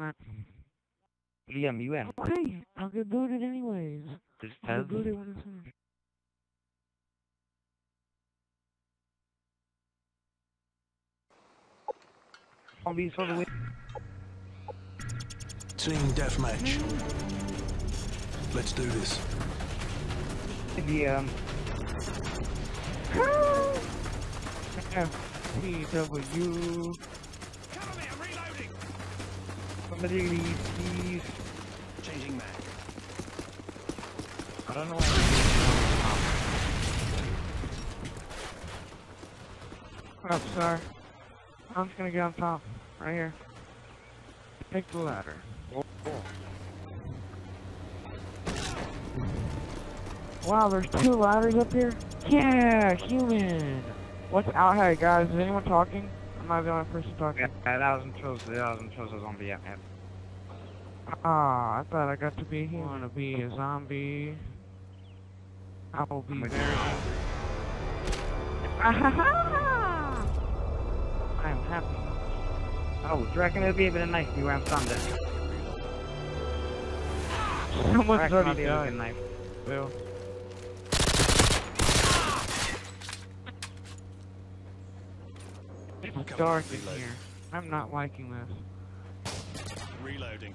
Liam, you am. Okay, I'll get booted anyways. Just I'll tell get booted when it's on. zombies all the way. Team deathmatch. Let's do this. Liam. FPW. Somebody leave, please. Changing mag. I don't know why. What up, sir? I'm just oh, gonna get on top. Right here. Take the ladder. Oh, oh. Wow, there's two ladders up here? Yeah, human! What's out here, guys? Is anyone talking? Am I the only person talking? Yeah, that wasn't chose. That wasn't chose a zombie. Yeah, yeah. Ah, I thought I got to be here. Wanna be a zombie. I will be I'm very... I am happy. Oh, do you reckon it'll be able to knife me where I'm standing? Someone's already to died. knife. Will. It's dark in here. I'm not liking this. Reloading.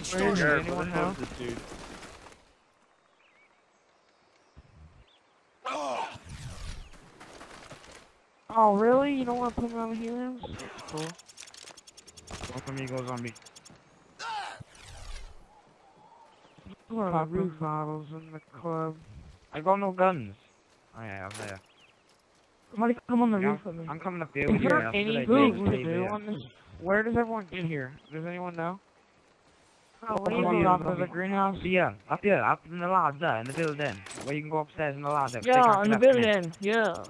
Strange story. Anyone know? Oh, really? You don't want to put me on the heroes? Cool. Welcome, Eagle Zombie. A lot of roof models in the club. I got no guns. I have, there. Somebody come on the roof with me. I'm coming up the Is there any food we do on this? Where does everyone get here? Does anyone know? Oh, what do Come you on of the greenhouse? Yeah, up here, up in the ladder, in the building. Where you can go upstairs in the ladder. Yeah, in the left minute. building. Yeah.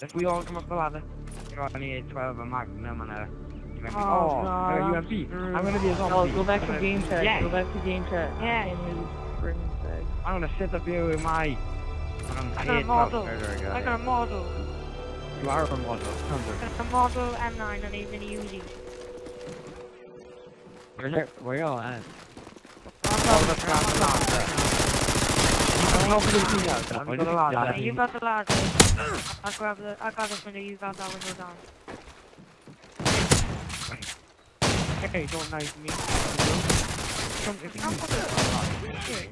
If we all come up the ladder, you got an E12 and Magnum and a Oh, Oh, God, no, I'm UMP. screwed. I'm gonna be a zombie. Oh, go back I'm to gonna- game chat. Yeah. Go back to game chat. Yeah. And move friggin' I'm gonna sit up here with my... Um, I got a E12 model. I got a model. You are a model. I got a model M9 and even Uzi. Where, where y'all at? I'm that's the ladder. I'm gonna ladder. Yeah, you got the ladder. I grab the. I got it from the. You got that window down. Hey, don't knife me. Come, if you Shit.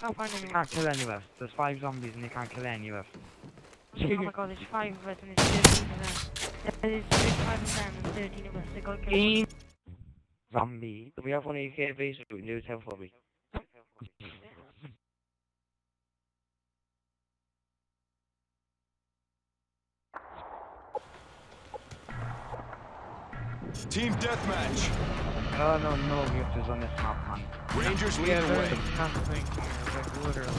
Can't find anyone. can't kill any of us. There's five zombies and you can't kill any of us. Oh my god, there's five of us and there's 13 of them. There's, there's five of them and 13 of us. They got killed. Zombie. Do we have one of your KFAs we can do tell for me? Team deathmatch. Oh no, no glitches on this map, man. Rangers lead Yeah, the there's way. nothing like literally.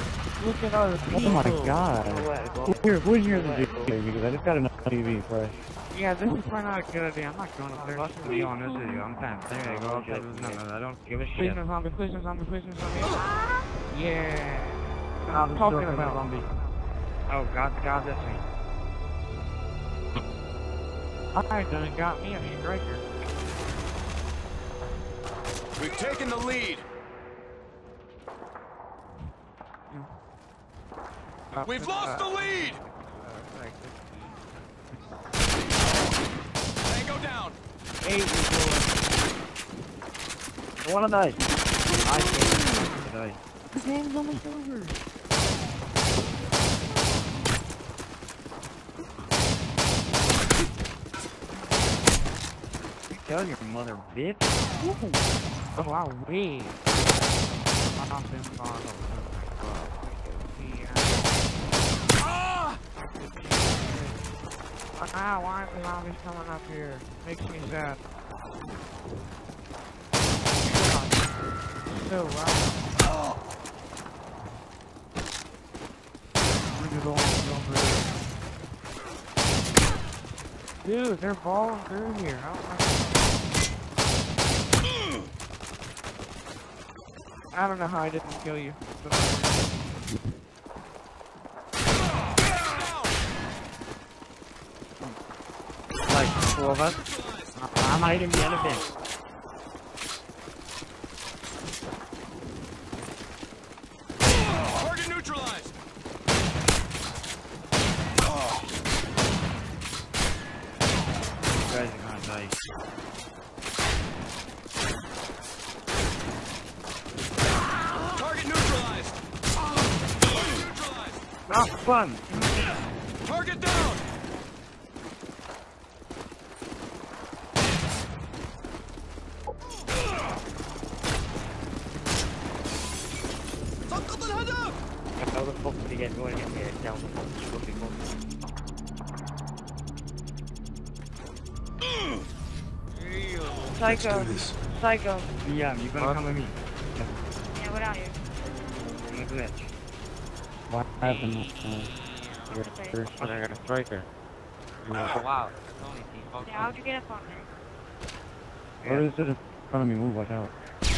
Look at all the Oh my god. Here, who in here is a dude? Because I just got enough TV fresh. Yeah, this is probably not a good idea. I'm not going up there. To be honest with you, I'm fine. There you go. I'll play with none of that. I don't give a Please shit. no zombie, please no zombie, please no zombie. Ah! Yeah. Ah, I'm talking about- zombie. Oh god, god, that's me. I done got me a striker. We've taken the lead. We've lost the lead. Down. Eight One of those. I think those. The game's almost over. Tell your mother, bitch. Oh, wow, wait. Ah! Ah, why aren't the zombies coming up here? Makes me sad. So loud. Dude, they're balling through here. I don't know. I don't know how I didn't kill you. but- Like two of us. I might even be in a bit. Target neutralized. You guys are gonna die. Target neutralized. Target neutralized. Not fun. Target down. How the fuck did he get going in here down the fucking fucking Psycho. Psycho. Yeah, you gonna come with me. Yeah, what are you? I'm a glitch. What happened? Uh, your Okay. first, I got a striker. wow. Yeah, how'd you get up on there? What is it in front of me? Move, watch out. Shit,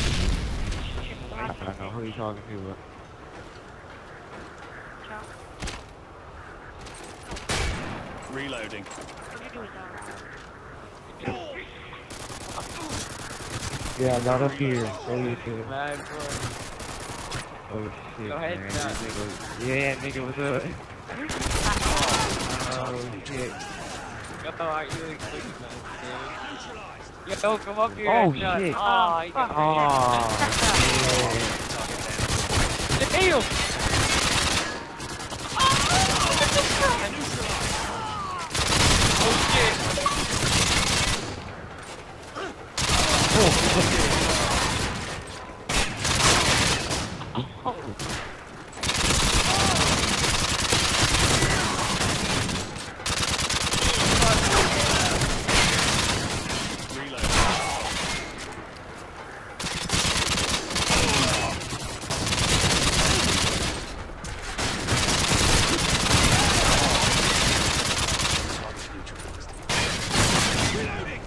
I don't know who you talking to, but Reloading. What'd you do with that? yeah, not up here. Holy shit. Man, Oh shit. Go ahead, man. Doc. Nigga- Yeah, nigga, what's up? Oh shit. Yo, are you Yo, come up here. Oh, and shut. shit. Oh, he got Oh, Damn! Oh shit! Reloading.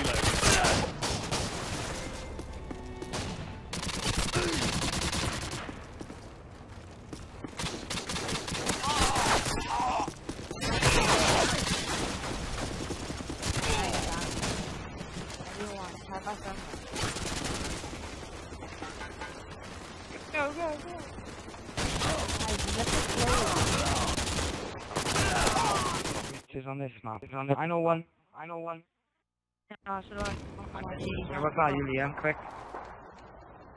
Reloading. Everyone, have us done Go, go, go. She's on this map. On this. I know one. I know one. No, so do I. I'm on Hey, you, Liam? Quick.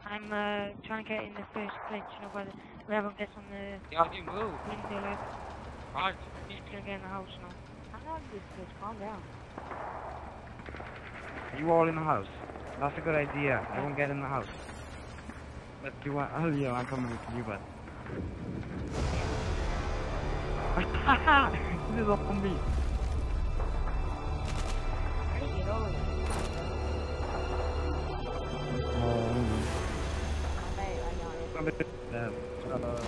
I'm uh, trying to get in the first glitch, you know, by the, where everyone gets on the Yeah, you move. window left. Right. He's gonna get in the house now. I'm not this glitch, calm down. You all in the house. That's a good idea. I won't get in the house. But do I? Oh yeah, I'm coming with you, but. this is on me. I got it. I'm a bit, uh,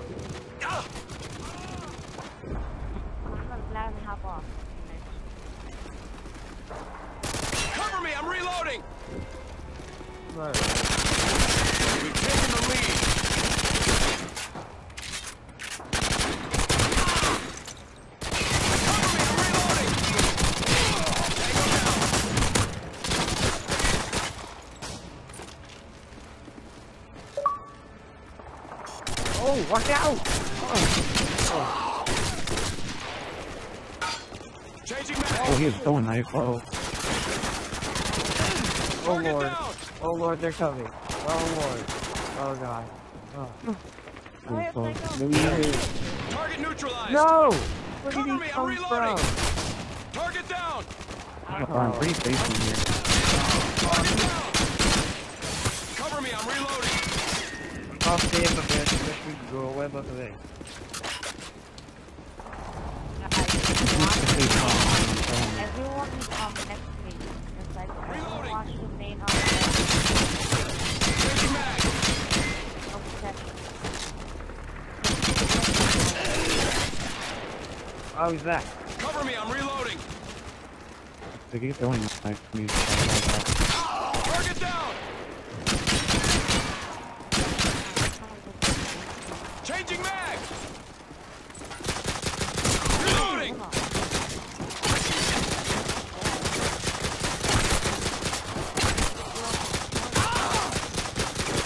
I'm gonna let me hop off. Cover me, I'm reloading. reloading! Right. We've taken the lead. Cover me, I'm reloading! Tango down. Oh, watch out! Changing Oh, mag. he has so knife. Oh, Oh lord. Oh lord, they're coming. Oh lord. Oh god. Oh. Oh, yeah, oh, no, Target neutralized. No! Where did Cover he me, I'm come reloading. from? Target down. I'm pretty safe in here. Target down. Cover me, I'm reloading. I'll stay up a bit, we go away both of these. Everyone is um next to me. It's like everyone Reloading. watch the main Changing mag. Oh, he's that. Cover me, I'm reloading. They keep throwing knife to me. Target down. Changing mag. Reloading.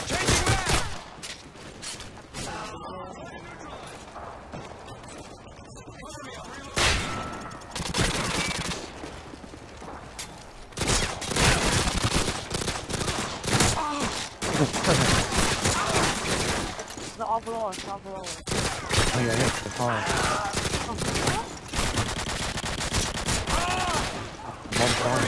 Changing mag. The all below us, all below us. Oh, yeah, yeah, the car. One car.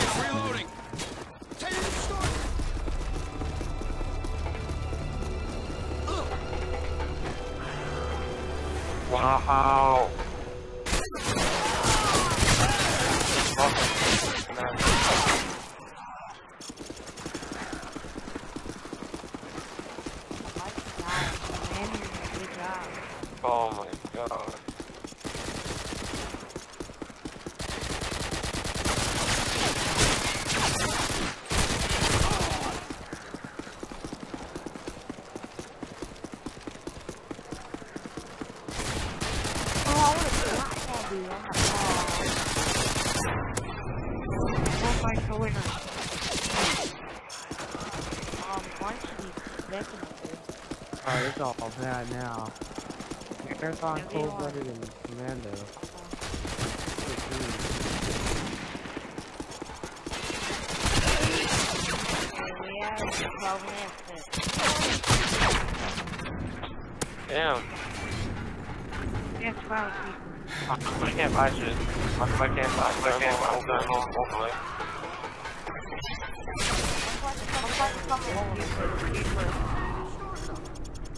Wow. Good job. Oh my god. Oh. Oh. Um. Oh, it's all bad now. Marathon cold blooded and commando. Okay, we have 12 minutes. Damn. Yes, 12 people. I can't buy shit. I can't buy shit. I can't buy thermal, hopefully.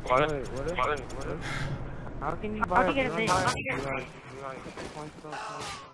What? Wait, what is, What? what is, how can you buy get a gun? thing? How can you You get a are-